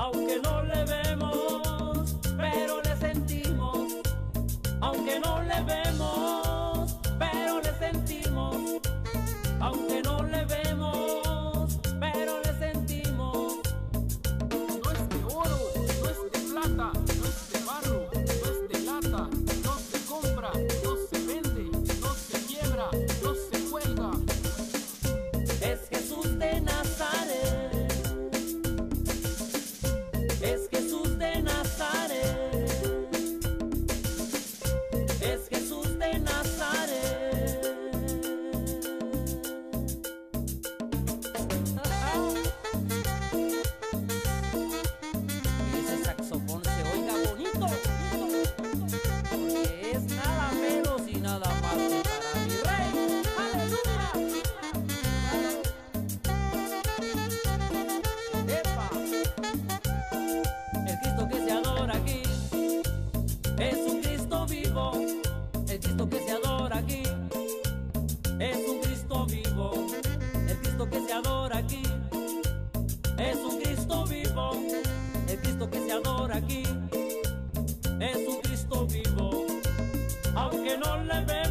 aunque no le vemos, pero le sentimos, aunque no le vemos. aquí. Es un Cristo vivo, el Cristo que se adora aquí. Es un Cristo vivo, aunque no le vemos.